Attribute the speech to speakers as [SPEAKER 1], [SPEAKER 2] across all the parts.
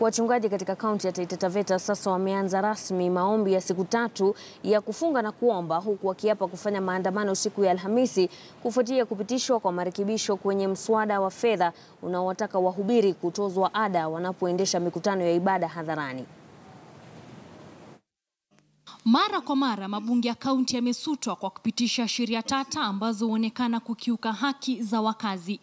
[SPEAKER 1] Wachungaji katika kaunti ya Taita Taveta sasa wameanza rasmi maombi ya siku tatu ya kufunga na kuomba huku wakiapa kufanya maandamano siku ya Alhamisi kufuatia kupitishwa kwa marekebisho kwenye mswada wa fedha unaowataka wahubiri kutozwa ada wanapoendesha mikutano ya ibada hadharani.
[SPEAKER 2] Mara kwa mara mabunge ya kaunti yamesutwa kwa kupitisha sheria tata ambazo huonekana kukiuka haki za wakazi.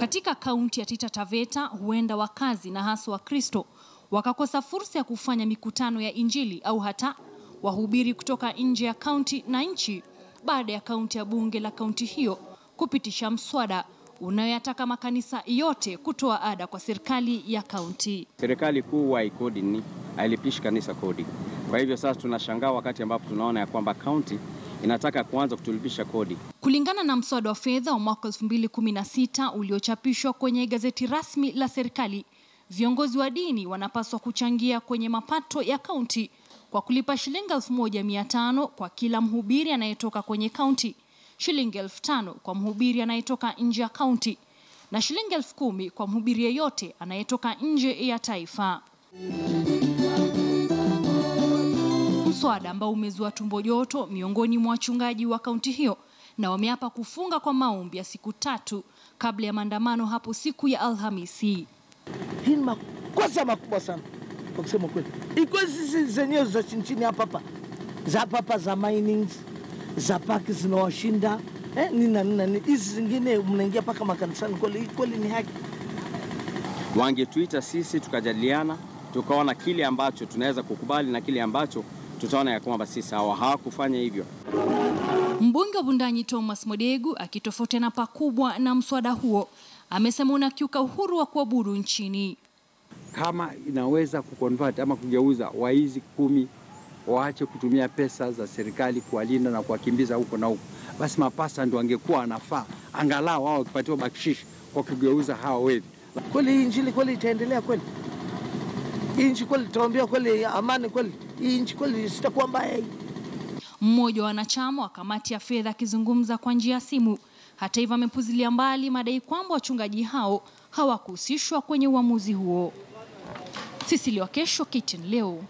[SPEAKER 2] Katika kaunti ya Taita Taveta, huenda wakazi na hasa Wakristo wakakosa fursa ya kufanya mikutano ya Injili au hata wahubiri kutoka nje ya kaunti na nchi baada ya kaunti ya bunge la kaunti hiyo kupitisha mswada unayoyataka makanisa yote kutoa ada kwa serikali ya kaunti.
[SPEAKER 3] Serikali kuu haikodi ni hailipishi kanisa kodi. Kwa hivyo sasa tunashangaa wakati ambapo tunaona ya kwamba kaunti inataka kuanza kutulipisha kodi.
[SPEAKER 2] Kulingana na mswada wa fedha wa mwaka 2016 uliochapishwa kwenye gazeti rasmi la serikali, viongozi wa dini wanapaswa kuchangia kwenye mapato ya kaunti kwa kulipa shilingi 1500 kwa kila mhubiri anayetoka kwenye kaunti, shilingi 5000 kwa mhubiri anayetoka nje ya kaunti na shilingi 10000 kwa mhubiri yeyote anayetoka nje ya taifa. Mswada ambao umezua tumbo joto miongoni mwa wachungaji wa kaunti hiyo na wameapa kufunga kwa maombi ya siku tatu kabla ya maandamano hapo siku ya Alhamisi.
[SPEAKER 4] Hii ni makosa makubwa sana kwa kusema kweli. Iko sisi zenyewe za chini chini hapa hapa za hapa hapa za mining za paki zinawashinda eh, nina nina ni- hizi zingine mnaingia mpaka makanisani. Kweli kweli ni haki.
[SPEAKER 3] Wangetuita sisi tukajadiliana, tukaona kile ambacho tunaweza kukubali na kile ambacho tutaona ya kwamba si sawa. Hawakufanya hivyo.
[SPEAKER 2] Mbunge wa Bundanyi Thomas Modegu akitofautiana pakubwa na mswada huo amesema unakiuka uhuru wa kuabudu nchini.
[SPEAKER 5] kama inaweza kuconvert ama kugeuza waizi kumi waache kutumia pesa za serikali kuwalinda na kuwakimbiza huko na huko, basi mapasa ndio angekuwa anafaa angalau wao wakipatiwa bakshishi kwa kugeuza hawa wevi.
[SPEAKER 4] Kweli hii injili kweli itaendelea kweli? Hii nchi kweli tunaambia kweli amani kweli? Hii nchi kweli sitakuwa mbaya hii?
[SPEAKER 2] Mmoja wa wanachama wa kamati ya fedha akizungumza kwa njia ya simu, hata hivyo, amepuzilia mbali madai kwamba wachungaji hao hawakuhusishwa kwenye uamuzi huo. sisiliwa kesho KTN leo.